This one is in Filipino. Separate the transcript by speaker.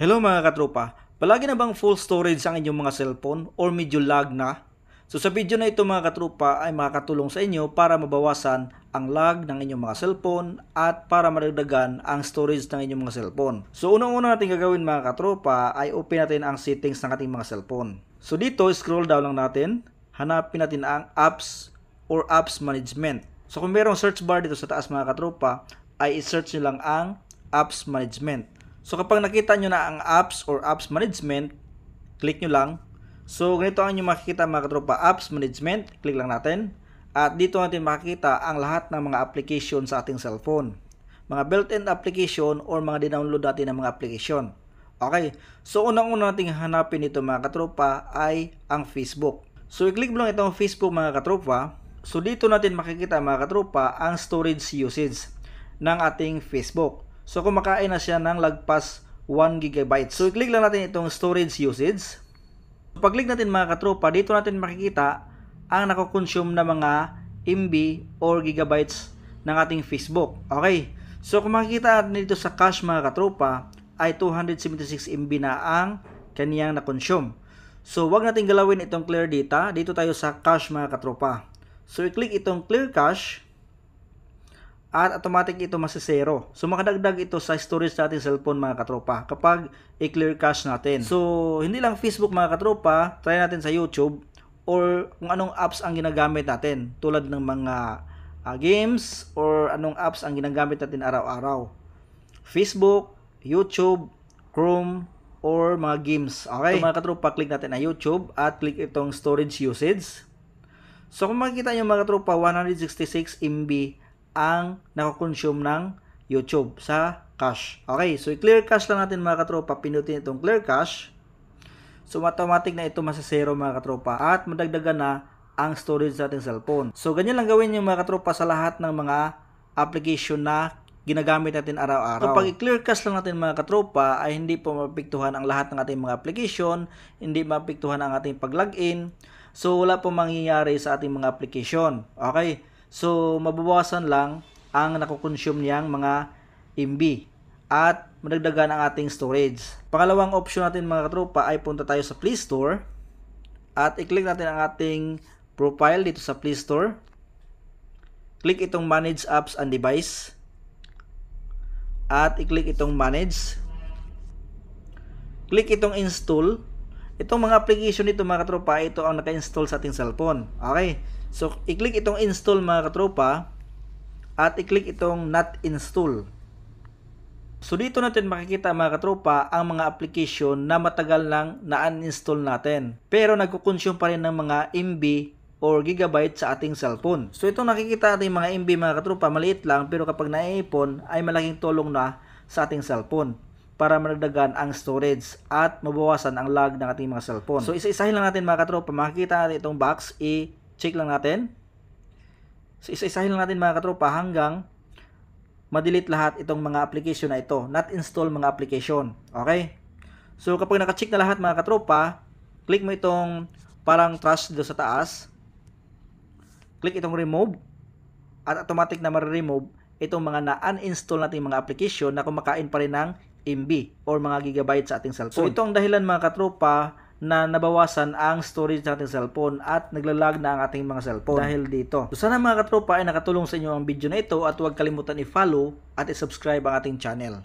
Speaker 1: Hello mga katropa, palagi na bang full storage ang inyong mga cellphone or medyo lag na? So sa video na ito mga katropa ay makakatulong sa inyo para mabawasan ang lag ng inyong mga cellphone at para madagdagan ang storage ng inyong mga cellphone. So unang-una natin gagawin mga katropa ay open natin ang settings ng ating mga cellphone. So dito scroll down lang natin, hanapin natin ang apps or apps management. So kung merong search bar dito sa taas mga katropa ay i-search nyo lang ang apps management. So kapag nakita nyo na ang apps or apps management, click nyo lang. So ganito ang inyong makikita mga katropa, apps management, click lang natin. At dito natin makikita ang lahat ng mga application sa ating cellphone. Mga built-in application or mga dinownload natin ng mga application. Okay, so unang-una nating hanapin ito mga katropa ay ang Facebook. So i-click mo lang itong Facebook mga katropa. So dito natin makikita mga katropa ang storage usage ng ating Facebook. So kumakain na siya ng lagpas 1 GB. So i-click lang natin itong storage usage. Pag-click natin mga katropa, dito natin makikita ang nako-consume na mga MB or gigabytes ng ating Facebook. Okay. So kung makikita natin dito sa cache mga katropa, ay 276 MB na ang kaniyang na-consume. So wag natin galawin itong clear data. Dito tayo sa cache mga katropa. So i-click itong clear cache at automatic ito masisero. So makadagdag ito sa storage sa ating cellphone mga katropa kapag i-clear cache natin. So hindi lang Facebook mga katropa, try natin sa YouTube or kung anong apps ang ginagamit natin tulad ng mga uh, games or anong apps ang ginagamit natin araw-araw. Facebook, YouTube, Chrome, or mga games. Okay? So mga katropa, click natin ang YouTube at click itong storage usage. So kung makikita nyo mga katropa, 166 MB ang nakakonsume ng YouTube sa cache. Okay, so i-clear cache lang natin mga katropa. Pinutin itong clear cache. So automatic na ito masasero mga katropa at madagdagan na ang storage sa ating cellphone. So ganyan lang gawin yung mga katropa sa lahat ng mga application na ginagamit natin araw-araw. So i-clear cache lang natin mga katropa ay hindi po mapiktuhan ang lahat ng ating mga application, hindi mapiktuhan ang ating pag-login. So wala po mangyayari sa ating mga application. Okay? So, mababawasan lang ang nakukonsume niyang mga MB at madagdagan ang ating storage. Pangalawang option natin mga katropa ay punta tayo sa Play Store at i-click natin ang ating profile dito sa Play Store. Click itong Manage Apps and Device at i-click itong Manage. Click itong Install. Itong mga application nito mga katropa, ito ang naka-install sa ating cellphone. Okay. So, i-click itong install mga katropa at i-click itong not install. So, dito natin makikita mga katropa ang mga application na matagal lang na-uninstall natin. Pero nagkukonsume pa rin ng mga MB or gigabyte sa ating cellphone. So, itong nakikita natin mga MB mga katropa, maliit lang pero kapag naiipon ay malaking tulong na sa ating cellphone para managdagan ang storage at mabawasan ang lag ng ating mga cellphone. So, isa-isahin lang natin mga katropa, makikita natin itong box, i check lang natin. So, isa-isahin lang natin mga katropa hanggang ma-delete lahat itong mga application na ito. Not install mga application. Okay? So, kapag naka-check na lahat mga katropa, click mo itong parang trash dito sa taas. Click itong remove. At automatic na ma-remove itong mga na-uninstall nating mga application na kumakain pa rin ng MB or mga gigabyte sa ating cellphone. So, ito ang dahilan mga katropa na nabawasan ang storage ng ating cellphone at naglalag na ang ating mga cellphone dahil dito. So sana mga katropa ay nakatulong sa inyo ang video na ito at huwag kalimutan i-follow at i-subscribe ang ating channel.